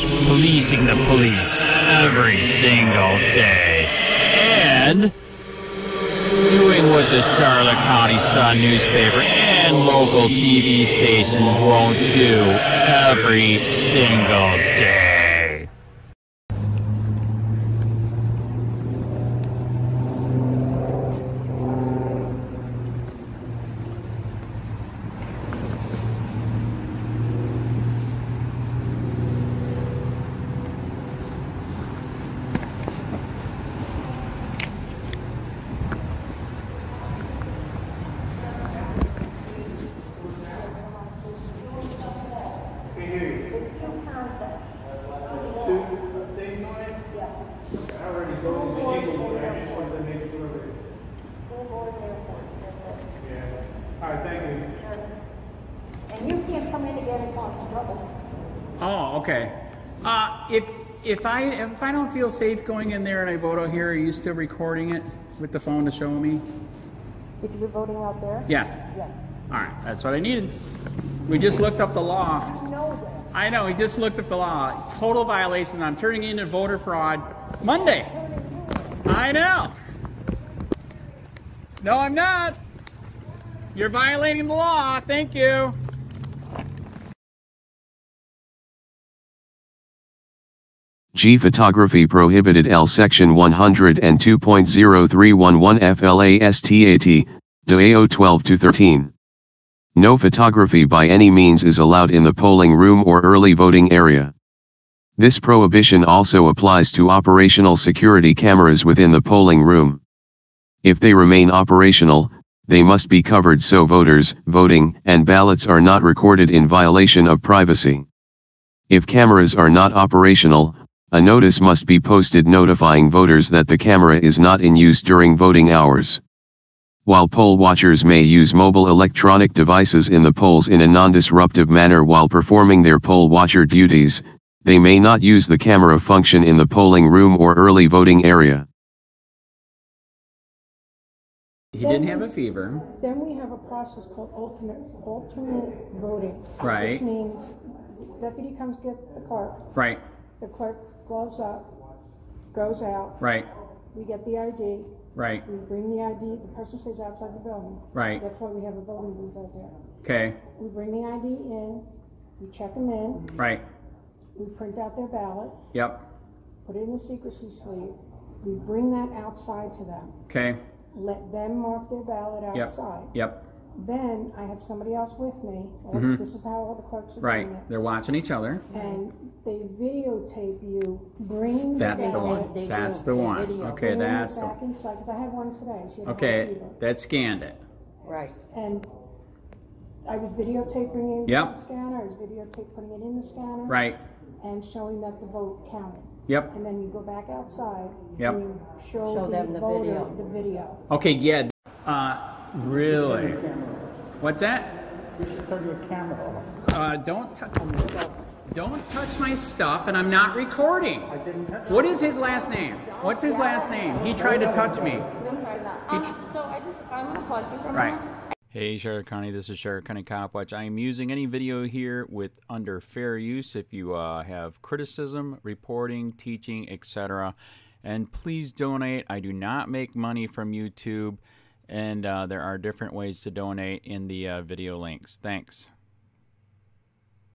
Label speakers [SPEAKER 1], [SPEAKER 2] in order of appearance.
[SPEAKER 1] Policing the police every single day. And doing what the Charlotte County Sun newspaper and local TV stations won't do every single day.
[SPEAKER 2] All right, thank you.
[SPEAKER 3] And you can't come in again and cause trouble.
[SPEAKER 4] Oh, okay. Uh, if if I if I don't feel safe going in there and I vote out here, are you still recording it with the phone to show me?
[SPEAKER 3] If you're voting out there?
[SPEAKER 4] Yes.
[SPEAKER 3] Yes.
[SPEAKER 4] All right, that's what I needed. We just looked up the law.
[SPEAKER 3] You know that.
[SPEAKER 4] I know, we just looked up the law. Total violation. I'm turning in a voter fraud Monday. I know. No, I'm not. You're violating the law. Thank you.
[SPEAKER 5] G photography prohibited L section 102.0311 FLASTAT, DAO 12 to 13. No photography by any means is allowed in the polling room or early voting area. This prohibition also applies to operational security cameras within the polling room. If they remain operational, they must be covered so voters, voting, and ballots are not recorded in violation of privacy. If cameras are not operational, a notice must be posted notifying voters that the camera is not in use during voting hours. While poll watchers may use mobile electronic devices in the polls in a non-disruptive manner while performing their poll watcher duties, they may not use the camera function in the polling room or early voting area.
[SPEAKER 4] He didn't have a fever.
[SPEAKER 3] Then we have a process called alternate, alternate voting.
[SPEAKER 4] Right.
[SPEAKER 3] Which means deputy comes get the clerk,
[SPEAKER 4] Right,
[SPEAKER 3] the clerk gloves up, goes out,
[SPEAKER 4] right,
[SPEAKER 3] we get the ID,
[SPEAKER 4] right,
[SPEAKER 3] we bring the ID, the person stays outside the building.
[SPEAKER 4] right.
[SPEAKER 3] That's why we have a voting booth out there.
[SPEAKER 4] Okay,
[SPEAKER 3] We bring the ID in, we check them in,
[SPEAKER 4] right.
[SPEAKER 3] we print out their ballot,
[SPEAKER 4] Yep.
[SPEAKER 3] put it in the secrecy sleeve, we bring that outside to them.
[SPEAKER 4] Okay.
[SPEAKER 3] let them mark their ballot
[SPEAKER 4] Yep.
[SPEAKER 3] outside.
[SPEAKER 4] Yep.
[SPEAKER 3] Then I have somebody else with me. or
[SPEAKER 4] Mhm.
[SPEAKER 3] This is how all the clerks are
[SPEAKER 4] Right.
[SPEAKER 3] doing it.
[SPEAKER 4] They're watching each other.
[SPEAKER 3] And they videotape you bringing
[SPEAKER 4] That's the
[SPEAKER 3] ballot.
[SPEAKER 4] one.
[SPEAKER 6] They
[SPEAKER 4] That's
[SPEAKER 6] do.
[SPEAKER 4] the
[SPEAKER 6] They
[SPEAKER 4] one.
[SPEAKER 6] video.
[SPEAKER 4] Okay,
[SPEAKER 3] bringing it
[SPEAKER 4] that's the
[SPEAKER 3] back inside, because I had one today. She had a
[SPEAKER 4] Okay,
[SPEAKER 3] fever.
[SPEAKER 4] that scanned it.
[SPEAKER 6] Right.
[SPEAKER 3] And I was videotape bringing it
[SPEAKER 4] Yep.
[SPEAKER 3] in the scanner, I was videotape putting it in the scanner.
[SPEAKER 4] Right.
[SPEAKER 3] And showing that the vote counted.
[SPEAKER 4] Yep.
[SPEAKER 3] And then you go back outside.
[SPEAKER 4] Yep.
[SPEAKER 3] And you show
[SPEAKER 6] Show
[SPEAKER 3] the
[SPEAKER 6] them the
[SPEAKER 3] voter
[SPEAKER 6] video.
[SPEAKER 3] the video.
[SPEAKER 4] Okay, yeah. Uh, really? What's that?
[SPEAKER 2] You should turn your camera off.
[SPEAKER 4] Uh, don't touch. Don't touch my stuff, and I'm not recording.
[SPEAKER 2] I didn't touch
[SPEAKER 4] What is his last name? What's his last name? He tried to touch me.
[SPEAKER 7] I'm sorry about um, So I just, I'm gonna pause you for a
[SPEAKER 4] Right.
[SPEAKER 7] moment.
[SPEAKER 4] Hey, Charlotte County, this is Charlotte County Cop Watch. I am using any video here with under fair use if you uh, have criticism, reporting, teaching, etc. And please donate. I do not make money from YouTube, and uh, there are different ways to donate in the uh, video links. Thanks.